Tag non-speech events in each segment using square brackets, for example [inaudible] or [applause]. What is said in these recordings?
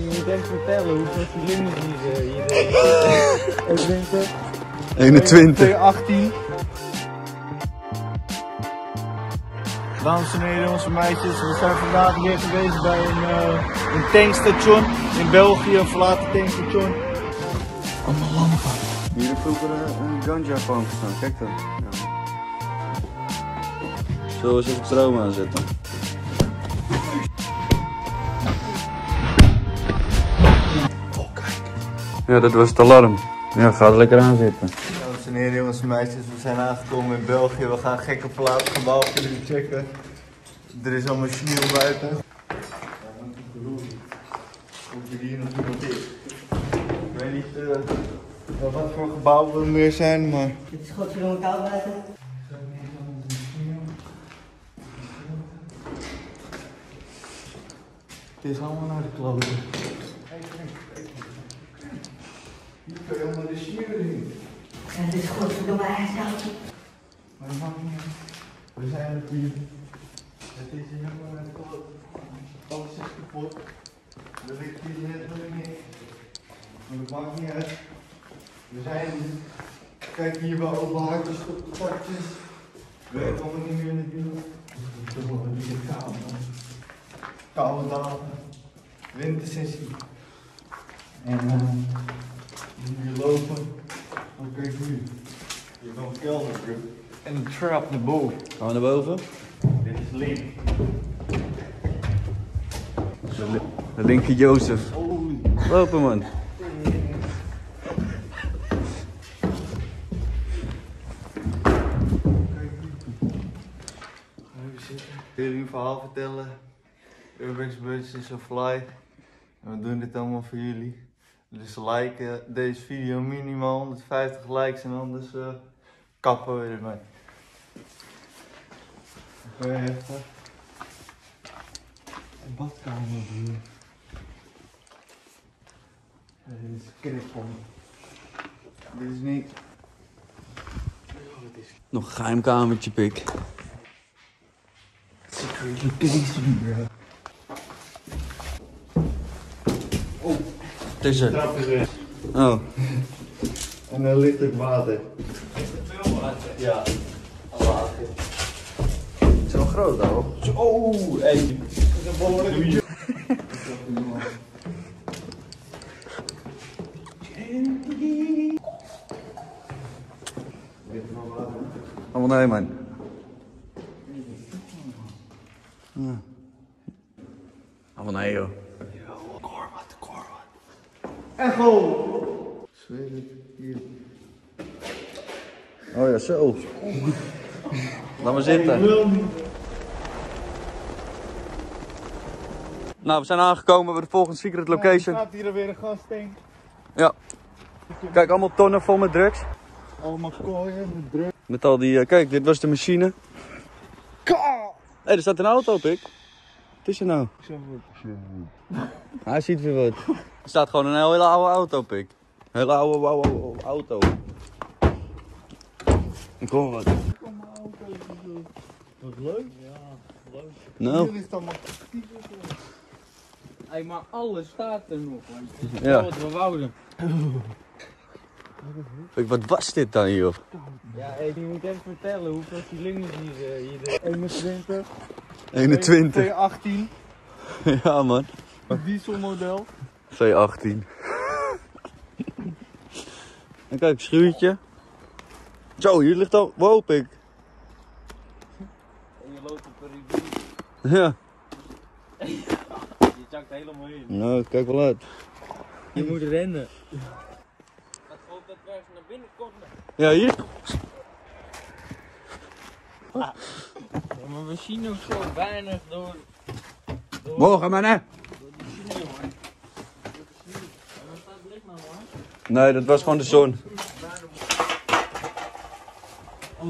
je moet echt vertellen hoeveel cilinders hier, uh, hier 21. 21. 18. Dames en heren, onze meisjes, we zijn vandaag weer geweest bij een, uh, een tankstation in België, een verlaten tankstation. Allemaal lampen. Hier heeft vroeger een ganja farm gestaan, kijk dan. Ja. Zullen we eens even stroom aanzetten? Ja, dat was het alarm. Ja, ga er lekker aan zitten. Dames en heren, jongens en meisjes, we zijn aangekomen in België. We gaan gekke verlaten gebouw voor jullie checken. Er is allemaal sneeuw buiten. Er hier nog iemand is. Ik weet niet uh, wat voor gebouwen er meer zijn, maar... Het is godverdomme koud buiten. Het is allemaal naar de kloten. Hier kan je allemaal de sneeuw zien. En het is godverdomme ijskoud. Maar dat maakt niet uit. We zijn er hier. Het is helemaal naar de. Alles is kapot. Er ligt hier net nog niet. Maar dat maakt niet uit. We zijn er. Kijk hier wel open hartjes op de pakjes. We komen niet meer in de buurt. Is gewoon weer koud. Koude dagen. Wintersessie. En uh, hier lopen. Dan kijk hier. Hier is nog een kelder. En een trap naar boven. Gaan we naar boven? Dit is link. De, li- de linker Jozef. Lopen man. Kijk hier. Even zitten. Ik wil jullie een verhaal vertellen. Urbex Budget is of life. En we doen dit allemaal voor jullie. Dus like deze video minimaal 150 likes en anders eh, kappen we ermee. Oké, heftig. Een badkamer hier. En Dit is krippel. Dit is niet. Oh, het is Nog een geheim kamertje, pik. bro. Oh, Het is er. trap is weg. Oh. En er ligt ook water. Ja, water. Het is wel groot, hoor. Oh, hey. Dat is een behoorlijke Allemaal nee, man. Echo! Zweer het, hier. Oh ja, zo. Laat maar zitten. Nou, we zijn aangekomen bij de volgende secret Er location. staat hier weer een gastank. Ja. Kijk, allemaal tonnen vol met drugs. Allemaal kooien met druk. Met al die, eh, kijk, dit was de machine. Hé, hey, er staat een auto op, ik. Wat is er nou? [laughs] Hij ziet weer wat. Er staat gewoon een hele oude auto op, ik. Een hele oude, oude, oude auto. Ik hoor wat. Wat leuk. Ja, leuk. Nou, Hier ligt allemaal Hey, maar alles staat er nog. is Ja. wat we wouden. ik, wat was dit dan, joh? Ja, je moet even vertellen hoeveel cilinders hier, uh, hier 21. 21. 18. [laughs] Ja, man. Dieselmodel. V18. En kijk, schuurtje. Zo, hier ligt al. Wow, pik. En je loopt op een rivier. Ja. [laughs] Je zakt helemaal in. Nou, kijk wel uit. Je moet rennen. Dat gewoon dat naar binnen komen. Ja, hier. Ja, maar we zien ook zo weinig door, door, Morgen, man, hè? door die sneeuw, de? Nee, dat was gewoon de zon. Oh.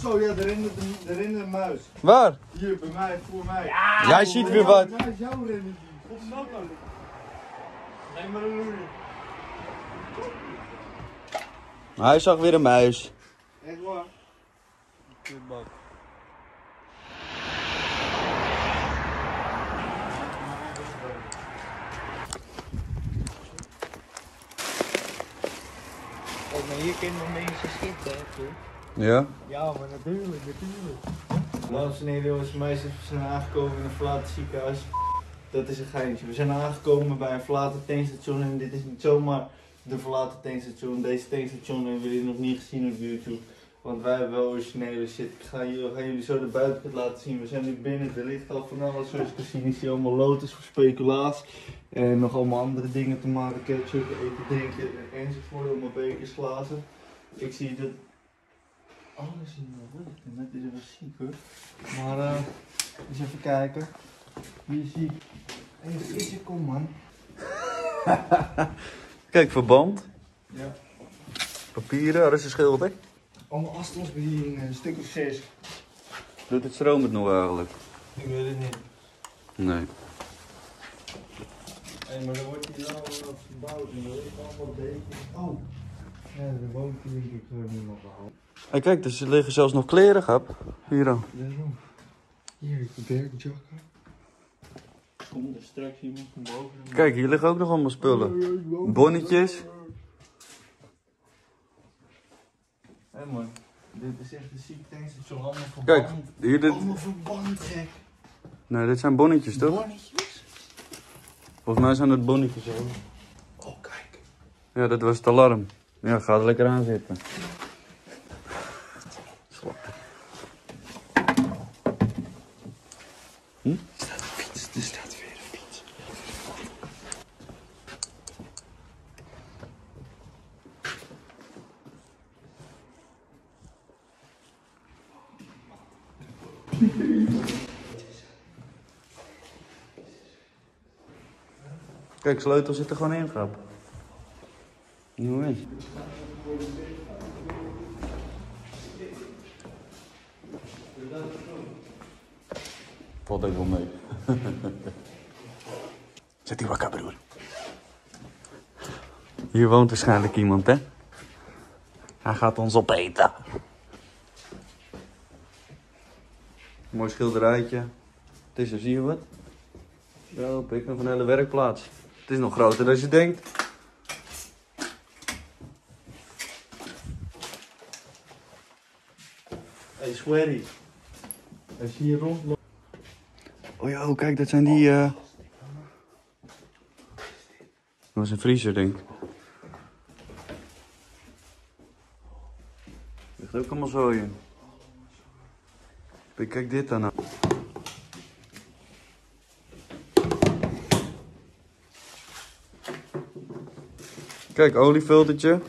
Zo, ja, er in de, er in de muis. Waar? Hier, bij mij, voor mij. Jij ziet weer wat. Daar is jouw is dat dan? Nee, maar een hij zag weer een muis. Echt waar? Maar hier kunnen mensen schieten, hè. Ja? Ja, maar natuurlijk, natuurlijk. Dames en heren, jongens, meisjes, we zijn aangekomen in een flat ziekenhuis. Dat is een geintje. We zijn aangekomen bij een flaten tankstation en dit is niet zomaar de verlaten tankstation. Deze tankstation hebben jullie nog niet gezien op YouTube. Want wij hebben wel originele shit. Ik ga jullie, jullie zo de buitenkant laten zien. We zijn nu binnen. Er ligt al van alles zoals je zien. Ik zie allemaal lotus voor speculaas. En nog allemaal andere dingen te maken. Ketchup, eten, drinken enzovoort. Allemaal bekers, glazen. Ik zie dat alles in de lucht. En dat is wel ziek hoor. Maar eh, eens even kijken. Wie is ziek? Hé, hey, is kom man. [laughs] Kijk, verband. Ja. Papieren, dat is een schilder. Allemaal afstandsbedieningen, een stuk of zes. Doet het stroom het nog eigenlijk? Ik weet het niet. Nee. Hé, maar dan wordt hier wel wat gebouwd en dat is allemaal beetjes. Oh. Ja, de woont hier denk ik gewoon niemand behouden. Hé, kijk, er liggen zelfs nog kleren, gap. Hier dan. Hier, ik werkjakken. Komt er straks iemand van boven? Kijk, hier liggen ook nog allemaal spullen. Bonnetjes. Hé man, dit is echt een ziek tankstation. Allemaal verband. Kijk, hier dit. Allemaal verband gek. Nee, dit zijn bonnetjes, toch? Bonnetjes? Volgens mij zijn het bonnetjes ook. Oh, kijk. Ja, dat was het alarm. Ja, ga er lekker aan zitten. Hm? Er staat een fiets, er staat weer een fiets. Kijk, sleutel zit er gewoon in, grap. Nieuw eens. Valt ook wel mee. Zet die wakker, broer. Hier woont waarschijnlijk iemand, hè? Hij gaat ons opeten. Mooi schilderijtje. Het is er, zie je wat? Ja, pik nog een hele werkplaats. Het is nog groter dan je denkt. Hey, Swery. Als je hier rondloopt. Oh ja, oh, kijk, dat zijn die. eh Dat was een vriezer, denk ik. Ligt ook allemaal zo in. Kijk dit dan nou. Kijk, oliefiltertje.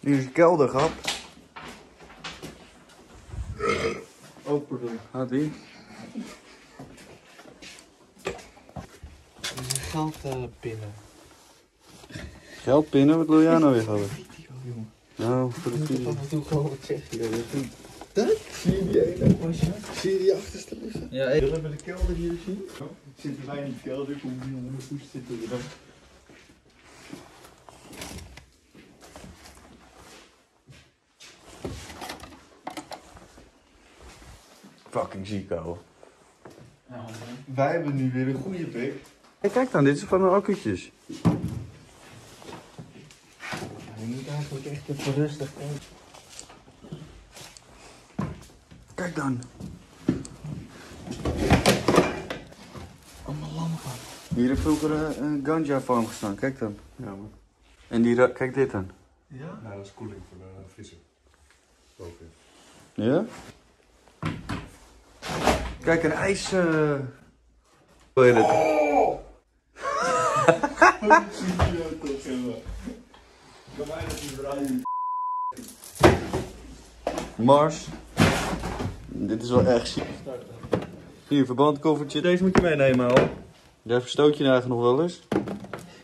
Hier is een kelder gehad. Open doen. Gaat die? Dat is een geldpinnen. Geldpinnen, wat wil jij nou weer hebben? Nou, voor de video. af en toe gewoon wat zeggen. Dat. Dat? Zie je die ene pasje? Zie je die achterste liggen? Ja, ik... Willen we de kelder hier zien? Zitten wij in de kelder? Kom hier onder de voet zitten we dan. Fucking ziek, ouwe. Wij hebben nu weer een goede pik. Hey, kijk dan, dit is van de accu'tjes. Je moet eigenlijk echt even rustig kijken. Kijk dan. Allemaal lampen. Hier heeft vroeger eh, een ganja farm gestaan, kijk dan. Ja, man. En die, ra- kijk dit dan. Ja? Ja, dat is koeling voor de vriezer. Bovenin. Ja? Kijk, een ijs... eh Hoe heet het? Ja, toch, ja. Bij mij dat die draaien. Mars. Dit is wel echt ziek. Hier, verbandkoffertje. Deze moet je meenemen, al. Daar verstoot je nou eigenlijk nog wel eens.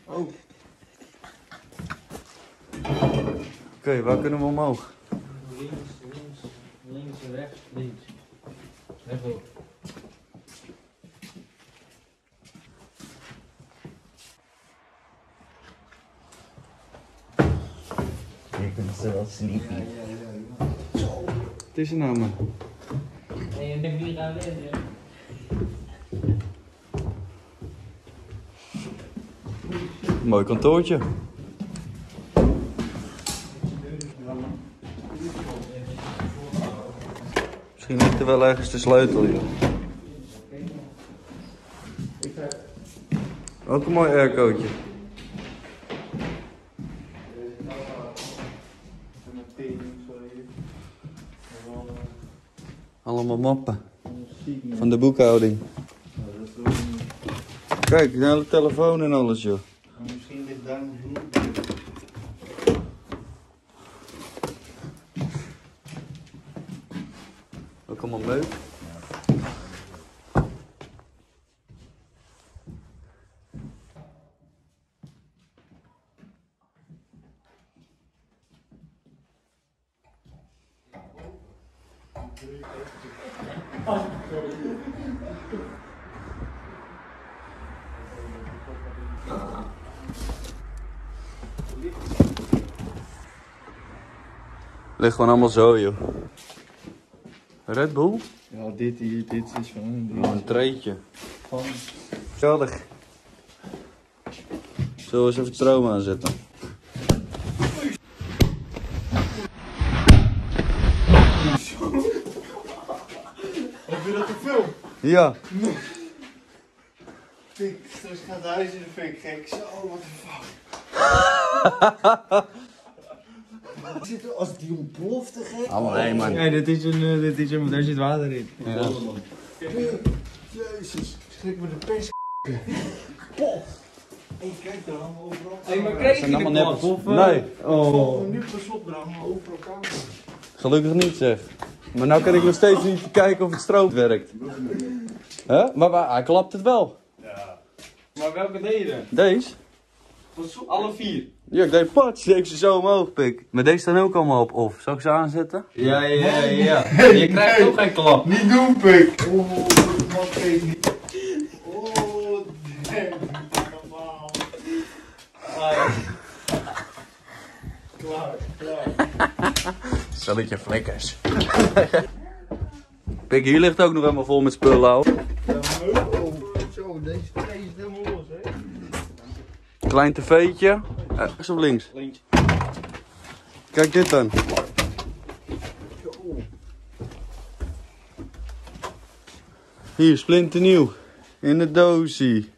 Oh. Oké, waar kunnen we omhoog? Links, links, links, rechts, links. Je kunt ze wel sleepy. Het is er nou, man. Mooi kantoortje. Misschien ligt er wel ergens de sleutel, joh. Ook een mooi aircootje. Allemaal mappen. Van de boekhouding. Kijk, de hele telefoon en alles, joh. Misschien ligt daar nog bloed. Ook allemaal meuk. Ligt gewoon allemaal zo, joh. Red Bull? Ja, dit hier, dit is van Oh, een treetje. van. Geweldig. Zullen we eens even stroom aanzetten? Heb je dat gefilmd? Ja. Fik, straks gaat huis in de fik, gek. Zo, what the fuck. [laughs] Zit er als die ontplofte, gek. Allemaal nee, man. Nee, dit is een, eh, dit is een, daar zit water in. Ja. Jezus, schrik me de pers. Pof. Hé, kijk daar, allemaal overal. Hey, maar kreeg je de allemaal neppels. eh? Nee. Oh. Nu pas op, er allemaal overal camera's. Gelukkig niet zeg. Maar nou kan ik nog steeds niet kijken of het stroom werkt. Huh? Maar, maar hij klapt het wel. Maar welke deed je dan? Deze? Alle vier? Ja, ik deed ik ze zo omhoog pik. Maar deze staan ook allemaal op off. Zal ik ze aanzetten? Ja, ja, ja. Je krijgt ook geen klap. Niet doen, pik. Oh, niet. Oh, damn. Normaal. Klaar, klaar. [laughs] Stelletje flikkers. [laughs] Pik, hier ligt ook nog helemaal vol met spullen ouwe. Ja, maar- oh, Zo, deze twee is helemaal los, hè. Klein tv'tje. Eh, Rechts of links? Links. Kijk dit dan. Hier, splinternieuw. In de doosie.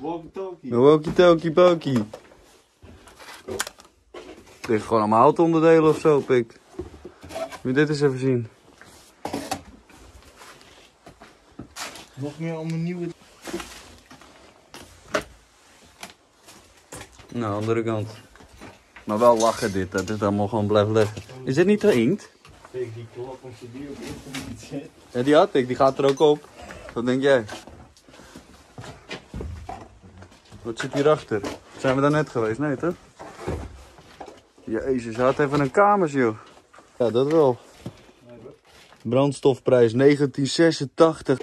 Walkie-talkie. Walkie-talkie pokie. Het ligt gewoon allemaal auto-onderdelen of zo, pik. Moet je dit eens even zien. Nog meer allemaal nieuwe... Nou, andere kant. Maar wel lachen dit, dat dit allemaal gewoon blijft liggen. Is dit niet inkt? Pik, die klap als je die op internet zet. Ja, die had ik, die gaat er ook op. Wat denk jij? Wat zit hierachter? Zijn we daar net geweest? Nee, toch? Jezus, hij had even een kamers, joh. Ja, dat wel. Brandstofprijs 1986.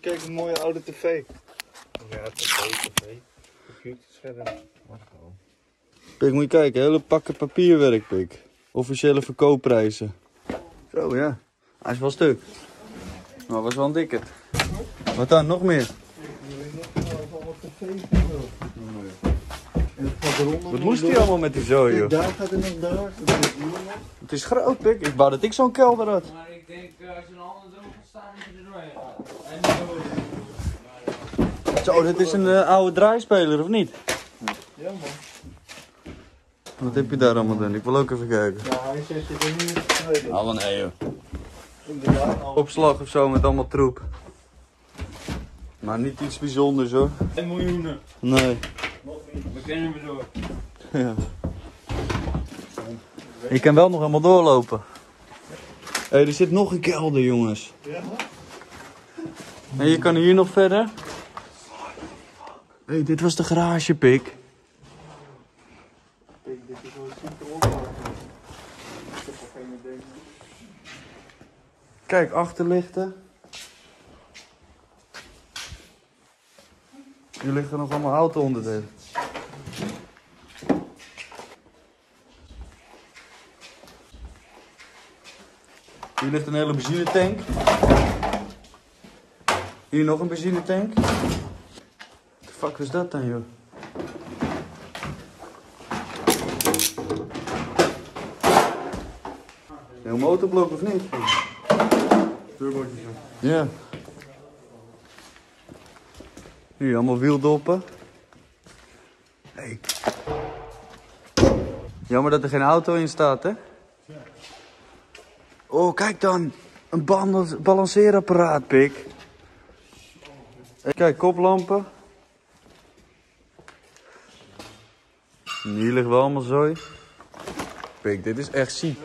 Kijk, een mooie oude tv. Ja, tv, tv. Computerscherm. Pik, moet je kijken, hele pakken papierwerk, pik. Officiële verkoopprijzen. Zo, ja. Hij is wel stuk. Maar was wel een dikke. Wat dan, nog meer? Wat moest hij allemaal met die zo, joh? Daar gaat er nog daar. Het is groot, pik. Ik wou dat ik zo'n kelder had. Maar ik denk, eh, als je een handen zo gaat staan, dat je er doorheen gaat. En zo. Zo, dit is een eh, oude draaispeler, of niet? Ja, man. Wat heb je daar allemaal dan? Ik wil ook even kijken. Ja, hij zet je er niet in. Allemaal nee, joh. Opslag of zo met allemaal troep. Maar niet iets bijzonders, hoor. En miljoenen. Nee. We kennen hem door. Ja. Je kan wel nog helemaal doorlopen. Hé, er zit nog een kelder, jongens. Ja? En je kan hier nog verder. Hé, dit was de garage, pik. Kijk, dit is wel een zieke opbouw. Kijk, achterlichten. Hier liggen nog allemaal auto-onderdelen. Hier ligt een hele benzinetank. Hier nog een benzinetank. fuck is dat dan, joh? Een motorblok of niet? Turbootje zo. Ja. Hier, allemaal wieldoppen. Hey. Jammer dat er geen auto in staat, hè? Oh, kijk dan. Een balanceerapparaat, pik. Kijk, koplampen. Hier ligt wel allemaal zooi. Pik, dit is echt ziek.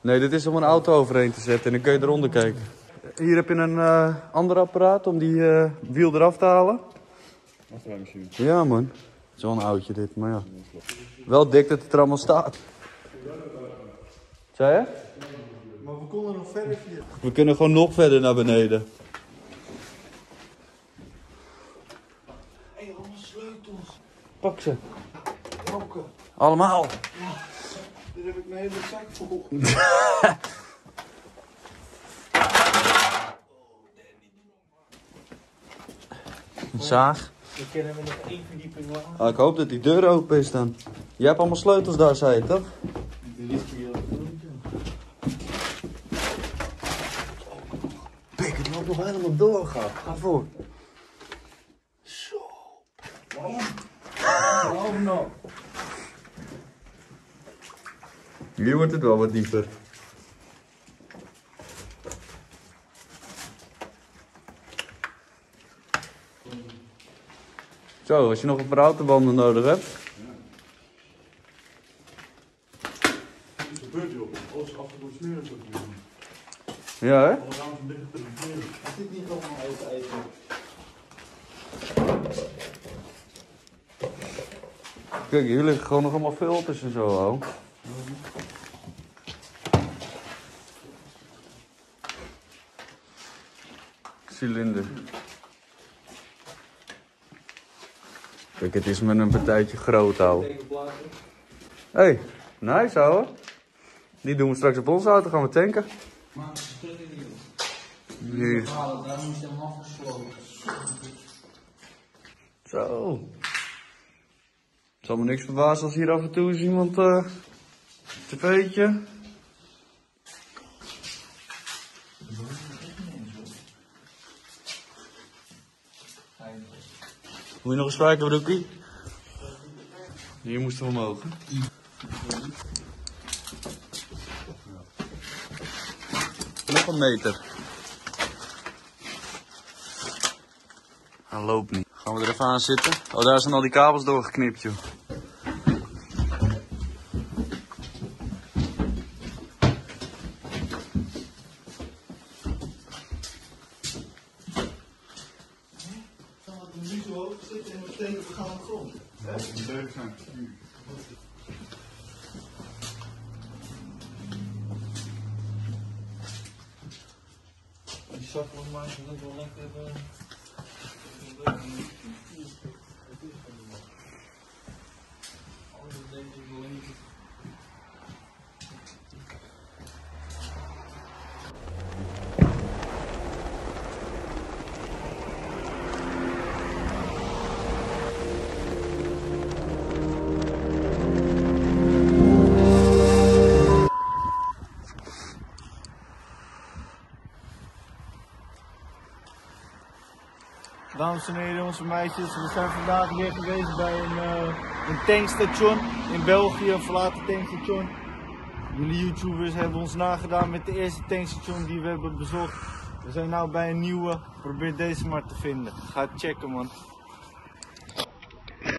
Nee, dit is om een auto overheen te zetten en dan kun je eronder kijken. Hier heb je een eh, ander apparaat om die eh, wiel eraf te halen. Afruimmachine. Ja man, het is wel een oudje dit, maar ja. Wel dik dat het er allemaal staat. Zei je? Maar we konden nog verder via. We kunnen gewoon nog verder naar beneden. Hé, allemaal sleutels. Pak ze. Welke? Allemaal. Dit heb ik mijn hele zak vol. [laughs] Een zaag. We kunnen we nog één verdieping lager. Ah, ik hoop dat die deur open is dan. Jij hebt allemaal sleutels daar, zei je toch? Pik, het loopt nog helemaal door, gaat. Ga voor. Zo. Waarom nog? Hier wordt het wel wat dieper. Zo, als je nog een paar autobanden nodig hebt. Gebeurt hier op. Alles afgeboord smeren. te doen. Ja, hè? Alle ramen zijn dicht te smeren. Is dit niet allemaal even eten? Kijk, hier liggen gewoon nog allemaal filters en zo. Cilinder. Kijk, het is met een partijtje groot. Hé, hey, nice, ouwe. Die doen we straks op onze auto, gaan we tanken. Maar is het afgesloten. Zo. Het zal me niks verbazen als hier af en toe eens iemand eh tv'tje. Moet je nog eens kijken, broekie? Hier moesten we omhoog. Nog een meter. Hij loopt niet. Gaan we er even aan zitten? Oh, daar zijn al die kabels doorgeknipt, joh. Dames en heren, onze meisjes, we zijn vandaag weer geweest bij een, eh, een tankstation in België, een verlaten tankstation. Jullie YouTubers hebben ons nagedaan met de eerste tankstation die we hebben bezocht. We zijn nu bij een nieuwe, probeer deze maar te vinden. Ga checken man.